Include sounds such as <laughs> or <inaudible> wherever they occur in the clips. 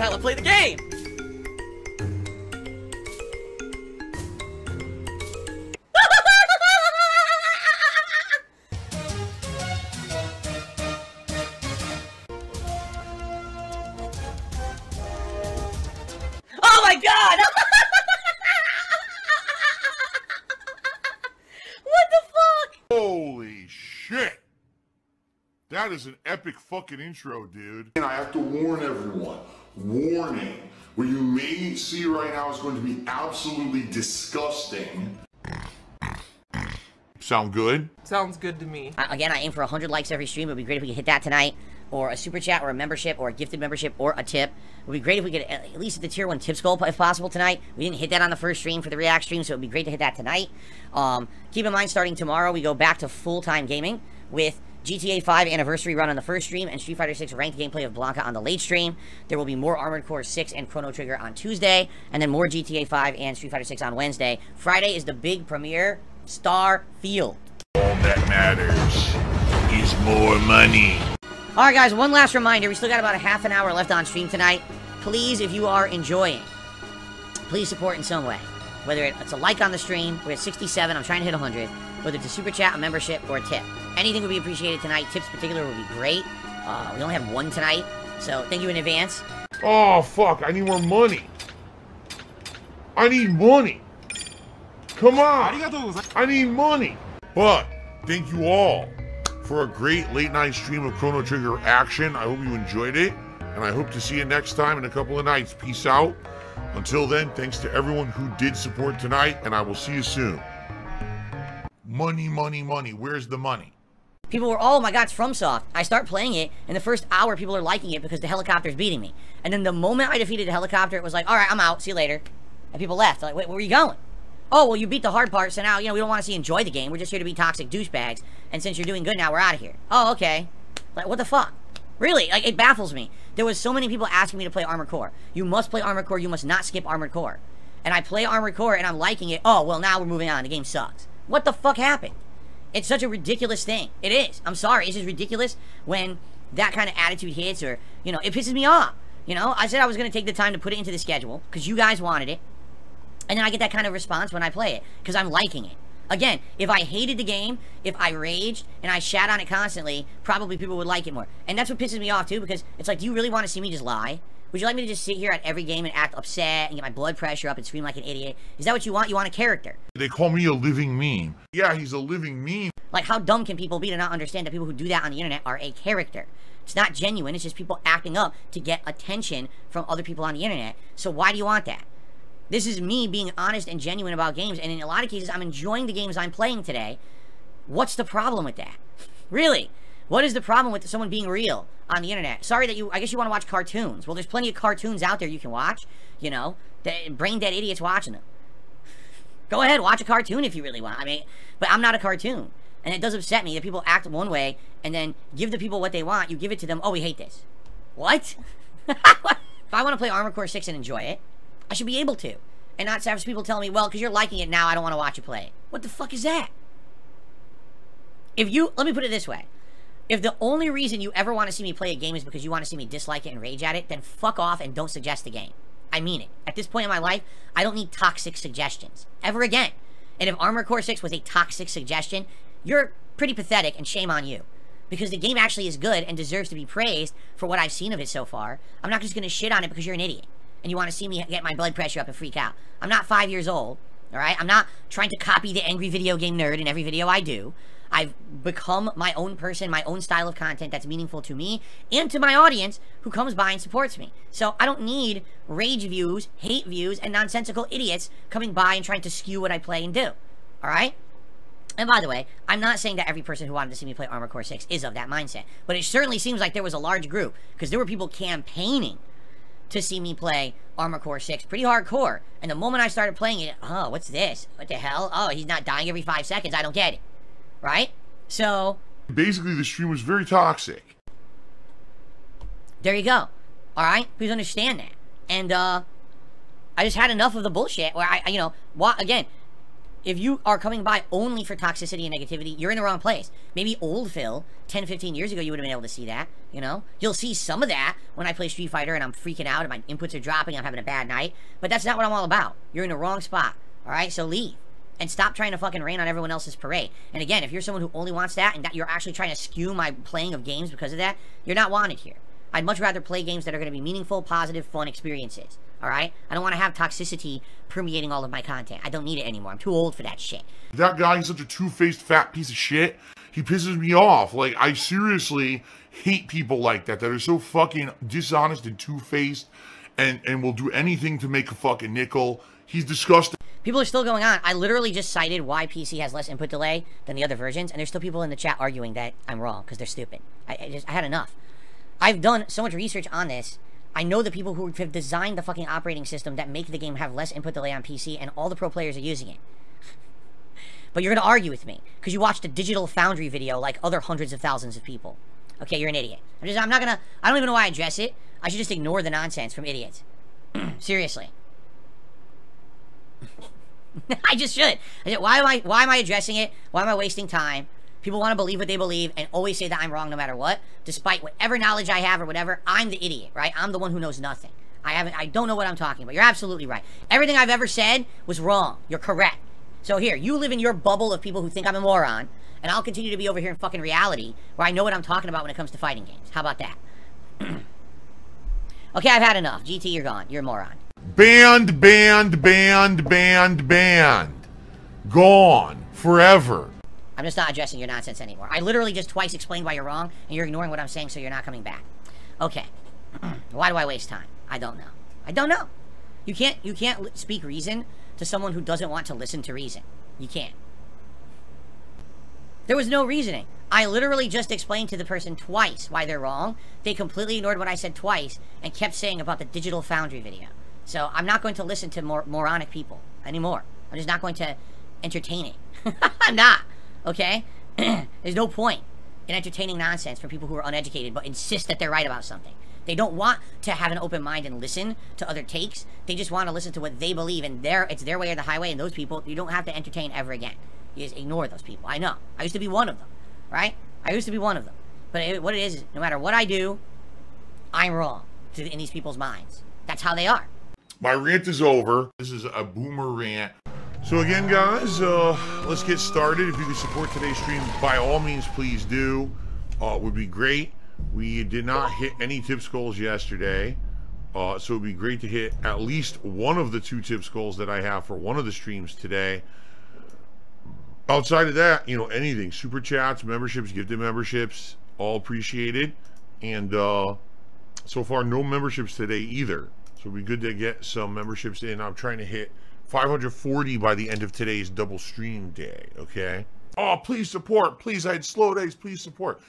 how to play the game. <laughs> oh my god! <laughs> what the fuck? Holy shit! That is an epic fucking intro, dude. And I have to warn everyone. Warning. What you may see right now is going to be absolutely disgusting. Sound good? Sounds good to me. Uh, Again, I aim for 100 likes every stream. It would be great if we could hit that tonight. Or a super chat, or a membership, or a gifted membership, or a tip. It would be great if we could at least hit the tier 1 tips goal if possible tonight. We didn't hit that on the first stream for the React stream, so it would be great to hit that tonight. Um, keep in mind, starting tomorrow, we go back to full-time gaming with GTA 5 anniversary run on the first stream and Street Fighter 6 ranked gameplay of Blanka on the late stream. There will be more Armored Core 6 and Chrono Trigger on Tuesday, and then more GTA 5 and Street Fighter 6 on Wednesday. Friday is the big premiere, Star Field. All that matters is more money. Alright guys, one last reminder. We still got about a half an hour left on stream tonight. Please, if you are enjoying, please support in some way. Whether it's a like on the stream, we're at 67, I'm trying to hit 100. Whether it's a super chat, a membership, or a tip. Anything would be appreciated tonight. Tips particular would be great. Uh, we only have one tonight, so thank you in advance. Oh, fuck. I need more money. I need money. Come on. I need money. But thank you all for a great late night stream of Chrono Trigger action. I hope you enjoyed it. And I hope to see you next time in a couple of nights. Peace out. Until then, thanks to everyone who did support tonight, and I will see you soon. Money, money, money. Where's the money? People were, oh my god, it's FromSoft. I start playing it, and the first hour people are liking it because the helicopter's beating me. And then the moment I defeated the helicopter, it was like, alright, I'm out, see you later. And people left. They're like, wait, where are you going? Oh, well, you beat the hard part, so now, you know, we don't want to see you enjoy the game. We're just here to be toxic douchebags. And since you're doing good now, we're out of here. Oh, okay. Like, what the fuck? Really? Like, it baffles me. There was so many people asking me to play Armored Core. You must play Armored Core. You must not skip Armored Core. And I play Armored Core, and I'm liking it. Oh, well, now we're moving on. The game sucks. What the fuck happened? It's such a ridiculous thing. It is. I'm sorry. It's just ridiculous when that kind of attitude hits or, you know, it pisses me off. You know, I said I was going to take the time to put it into the schedule because you guys wanted it. And then I get that kind of response when I play it because I'm liking it. Again, if I hated the game, if I raged and I shat on it constantly, probably people would like it more. And that's what pisses me off too because it's like, do you really want to see me just lie? Would you like me to just sit here at every game and act upset and get my blood pressure up and scream like an idiot? Is that what you want? You want a character? They call me a living meme. Yeah, he's a living meme. Like, how dumb can people be to not understand that people who do that on the internet are a character? It's not genuine, it's just people acting up to get attention from other people on the internet. So why do you want that? This is me being honest and genuine about games, and in a lot of cases, I'm enjoying the games I'm playing today. What's the problem with that? Really? What is the problem with someone being real on the internet? Sorry that you, I guess you want to watch cartoons. Well, there's plenty of cartoons out there you can watch, you know, that brain dead idiots watching them. Go ahead, watch a cartoon if you really want. I mean, but I'm not a cartoon. And it does upset me that people act one way and then give the people what they want. You give it to them. Oh, we hate this. What? <laughs> if I want to play Armored Core 6 and enjoy it, I should be able to. And not have people telling me, well, because you're liking it now, I don't want to watch you play it. What the fuck is that? If you, let me put it this way. If the only reason you ever want to see me play a game is because you want to see me dislike it and rage at it, then fuck off and don't suggest the game. I mean it. At this point in my life, I don't need toxic suggestions. Ever again. And if Armor Core 6 was a toxic suggestion, you're pretty pathetic and shame on you. Because the game actually is good and deserves to be praised for what I've seen of it so far. I'm not just going to shit on it because you're an idiot. And you want to see me get my blood pressure up and freak out. I'm not five years old. Alright? I'm not trying to copy the angry video game nerd in every video I do. I've become my own person, my own style of content that's meaningful to me and to my audience who comes by and supports me. So I don't need rage views, hate views, and nonsensical idiots coming by and trying to skew what I play and do. Alright? And by the way, I'm not saying that every person who wanted to see me play Armored Core 6 is of that mindset, but it certainly seems like there was a large group because there were people campaigning to see me play Armored Core 6 pretty hardcore. And the moment I started playing it, oh, what's this? What the hell? Oh, he's not dying every five seconds. I don't get it. Right? So, Basically, the stream was very toxic. there you go. Alright? Please understand that. And, uh, I just had enough of the bullshit where I, you know, wa- again, if you are coming by only for toxicity and negativity, you're in the wrong place. Maybe old Phil, 10, 15 years ago, you would have been able to see that, you know? You'll see some of that when I play Street Fighter and I'm freaking out and my inputs are dropping, I'm having a bad night, but that's not what I'm all about. You're in the wrong spot, alright? So leave. And stop trying to fucking rain on everyone else's parade. And again, if you're someone who only wants that and that you're actually trying to skew my playing of games because of that, you're not wanted here. I'd much rather play games that are going to be meaningful, positive, fun experiences. Alright? I don't want to have toxicity permeating all of my content. I don't need it anymore. I'm too old for that shit. That guy is such a two-faced fat piece of shit. He pisses me off. Like, I seriously hate people like that, that are so fucking dishonest and two-faced and, and will do anything to make a fucking nickel. He's disgusting. People are still going on. I literally just cited why PC has less input delay than the other versions, and there's still people in the chat arguing that I'm wrong because they're stupid. I, I just I had enough. I've done so much research on this. I know the people who have designed the fucking operating system that make the game have less input delay on PC, and all the pro players are using it. <laughs> but you're gonna argue with me because you watched a Digital Foundry video like other hundreds of thousands of people. Okay, you're an idiot. I'm just I'm not gonna I don't even know why I address it. I should just ignore the nonsense from idiots. <clears throat> Seriously. <laughs> I just should. Why am I why am I addressing it? Why am I wasting time? People want to believe what they believe and always say that I'm wrong no matter what. Despite whatever knowledge I have or whatever, I'm the idiot, right? I'm the one who knows nothing. I haven't I don't know what I'm talking about. You're absolutely right. Everything I've ever said was wrong. You're correct. So here, you live in your bubble of people who think I'm a moron, and I'll continue to be over here in fucking reality where I know what I'm talking about when it comes to fighting games. How about that? <clears throat> okay, I've had enough. GT, you're gone. You're a moron. Banned, banned, banned, banned, banned. Gone. Forever. I'm just not addressing your nonsense anymore. I literally just twice explained why you're wrong, and you're ignoring what I'm saying, so you're not coming back. Okay. <clears throat> why do I waste time? I don't know. I don't know. You can't you can't speak reason to someone who doesn't want to listen to reason. You can't. There was no reasoning. I literally just explained to the person twice why they're wrong. They completely ignored what I said twice and kept saying about the Digital Foundry video. So I'm not going to listen to more moronic people anymore. I'm just not going to entertain it. <laughs> I'm not. Okay? <clears throat> There's no point in entertaining nonsense from people who are uneducated but insist that they're right about something. They don't want to have an open mind and listen to other takes. They just want to listen to what they believe and their it's their way or the highway and those people you don't have to entertain ever again. You just ignore those people. I know. I used to be one of them. Right? I used to be one of them. But it, what it is, is no matter what I do, I'm wrong in these people's minds. That's how they are. My rant is over. This is a boomer rant. So again, guys, uh, let's get started. If you can support today's stream, by all means, please do. Uh, would be great. We did not hit any tips goals yesterday. Uh, so it'd be great to hit at least one of the two tips goals that I have for one of the streams today. Outside of that, you know, anything, super chats, memberships, gifted memberships, all appreciated. And uh, so far, no memberships today either. So it'd be good to get some memberships in. I'm trying to hit 540 by the end of today's double stream day, okay? Oh, please support. Please, I had slow days. Please support.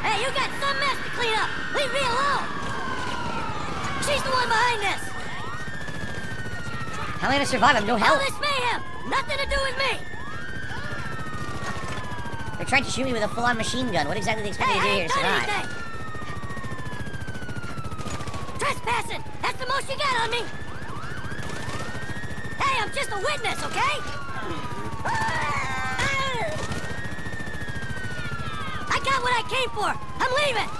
Hey, you got some mess to clean up. Leave me alone. She's the one behind this. How am I gonna survive? I'm no help. All this mayhem. Nothing to do with me. They're trying to shoot me with a full-on machine gun. What exactly do they expect hey, me to do here to survive? anything. Trespassing. That's the most you got on me. Hey, I'm just a witness, okay? I got what I came for. I'm leaving.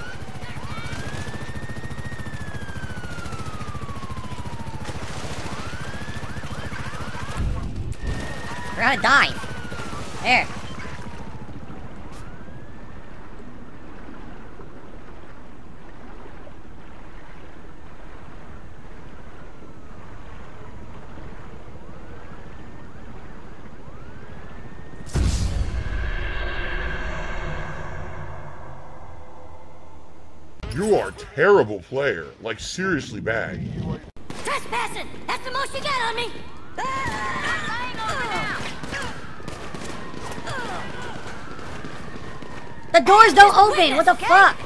We're on a dive. There. You are a terrible player. Like, seriously bad. Trespassing. That's the most you got on me. The doors don't Just open. What the okay? fuck?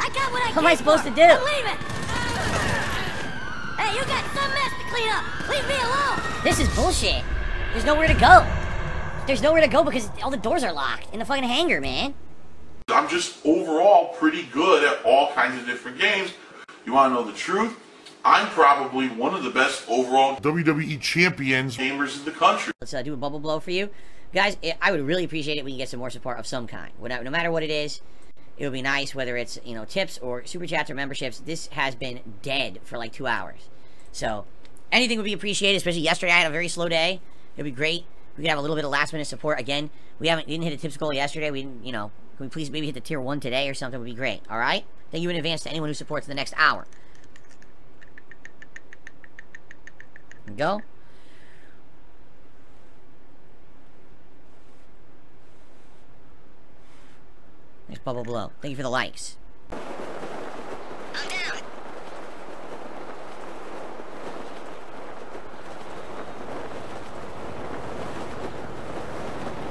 I got what I What am I supposed for. to do? I'm. Hey, you got some mess to clean up. Leave me alone. This is bullshit. There's nowhere to go. There's nowhere to go because all the doors are locked in the fucking hangar, man. I'm just overall pretty good at all kinds of different games. You want to know the truth? I'm probably one of the best overall WWE champions gamers in the country. Let's uh, do a bubble blow for you. Guys, I would really appreciate it when you get some more support of some kind. No matter what it is, it would be nice, whether it's, you know, tips or super chats or memberships. This has been dead for like two hours. So, anything would be appreciated, especially yesterday. I had a very slow day. It would be great. We could have a little bit of last minute support. Again, we haven't didn't hit a tips goal yesterday. We didn't, you know, can we please maybe hit the tier one today or something would be great. All right? Thank you in advance to anyone who supports the next hour. go. Nice bubble blow. Thank you for the likes.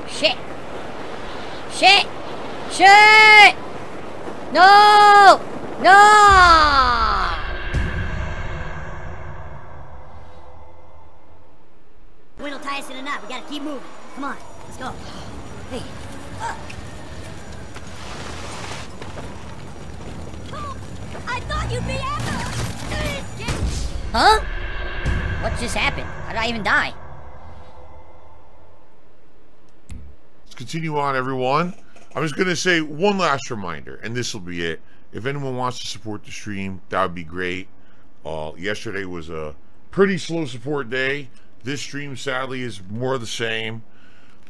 Shit. Shit. Shit. No. No. Wind will tie us in a knot. We gotta keep moving. Come on, let's go. Hey. Uh. I thought you'd be after us. Huh? What just happened? How did I even die? Let's continue on, everyone. I'm just going to say one last reminder, and this will be it. If anyone wants to support the stream, that would be great. Uh, yesterday was a pretty slow support day. This stream, sadly, is more of the same.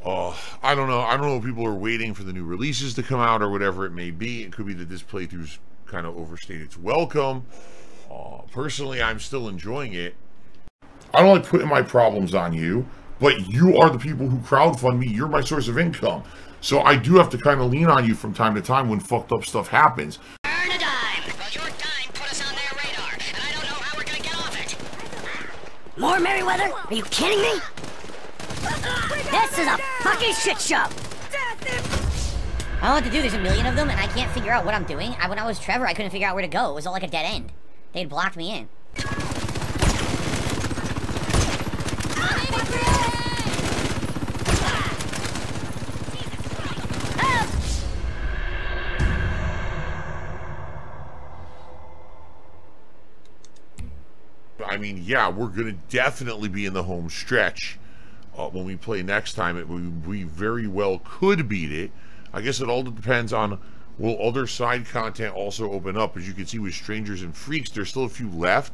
Uh, I don't know. I don't know if people are waiting for the new releases to come out or whatever it may be. It could be that this playthrough's kind of overstayed its welcome. Uh, personally, I'm still enjoying it. I don't like putting my problems on you, but you are the people who crowdfund me. You're my source of income. So I do have to kind of lean on you from time to time when fucked up stuff happens. Earn a dime. Well, your dime put us on their radar, and I don't know how we're gonna get off it. More Merryweather? Are you kidding me? This is a fucking shit show. I don't know what to do. There's a million of them, and I can't figure out what I'm doing. I, when I was Trevor, I couldn't figure out where to go. It was all like a dead end. They'd blocked me in. Yeah, we're going to definitely be in the home stretch uh, when we play next time. It, we, we very well could beat it. I guess it all depends on will other side content also open up. As you can see with Strangers and Freaks, there's still a few left.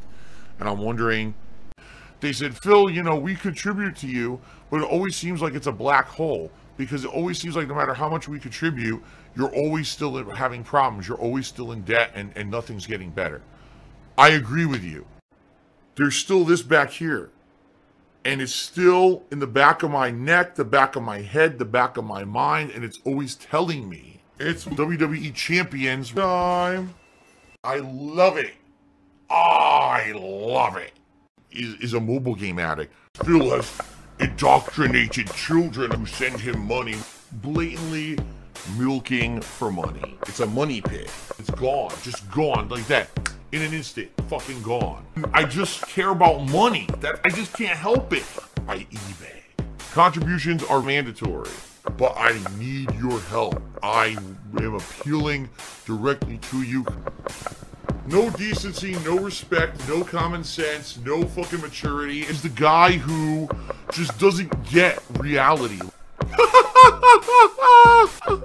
And I'm wondering, they said, Phil, you know, we contribute to you, but it always seems like it's a black hole because it always seems like no matter how much we contribute, you're always still having problems. You're always still in debt and, and nothing's getting better. I agree with you. There's still this back here. And it's still in the back of my neck, the back of my head, the back of my mind, and it's always telling me it's WWE Champions time. I love it. I love it. Is, is a mobile game addict. Phil has indoctrinated children who send him money, blatantly milking for money. It's a money pit. It's gone, just gone like that. In an instant, fucking gone. I just care about money. That I just can't help it. I eBay. Contributions are mandatory, but I need your help. I am appealing directly to you. No decency, no respect, no common sense, no fucking maturity. Is the guy who just doesn't get reality. <laughs>